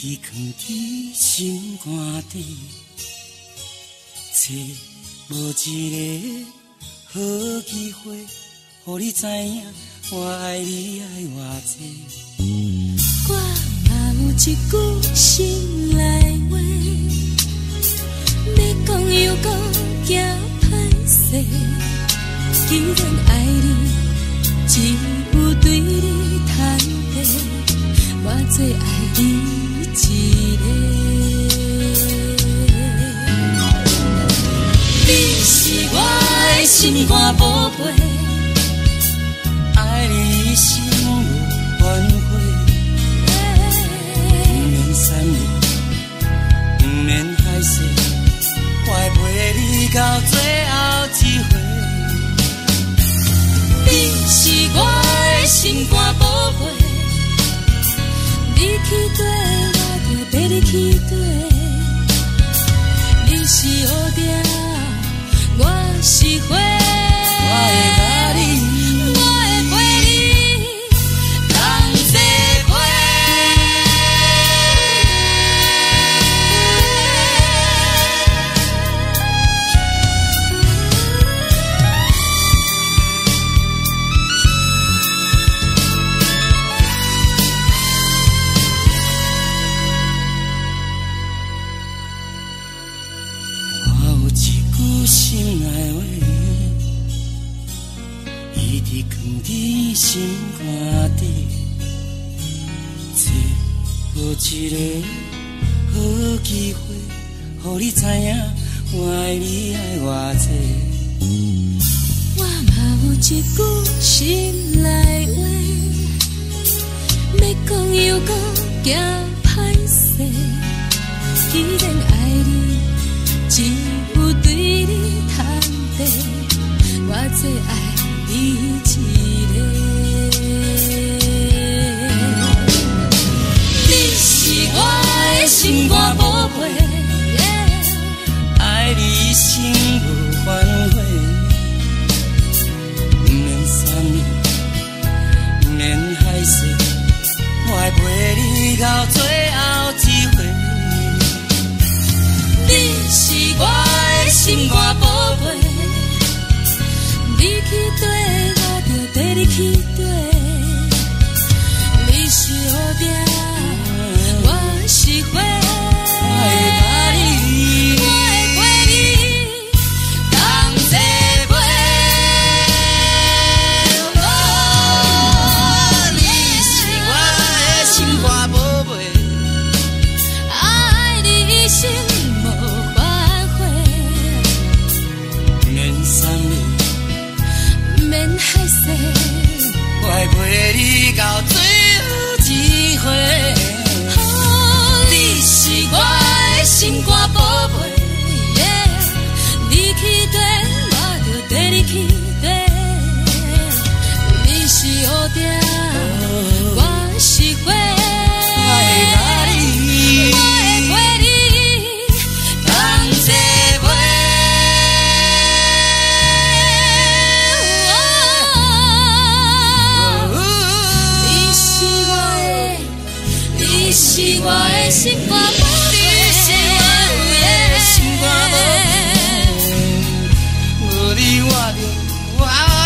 藏伫心肝底，找无一个好机会，互你知影我爱你爱偌济。我嘛有一句心内话，要讲又讲惊歹势，既然爱你，只有对你坦白，我最爱你。一个，你是我的心肝宝贝，爱你一生是乌蝶，我是花，心肝底，找无一个好机会，互你知影我爱你爱偌济。我嘛有一句心内话，要讲又讲惊歹势。既然爱你，只有对你坦白，我最爱去对，你是乌蝶。是花，我会甲你，我会陪你同齐飞。哦，你是我的。心肝宝贝，爱你一生无反悔，免三年，免海誓，陪你到最后一回。你是我的心肝宝，你是我的心肝宝，无你我就无。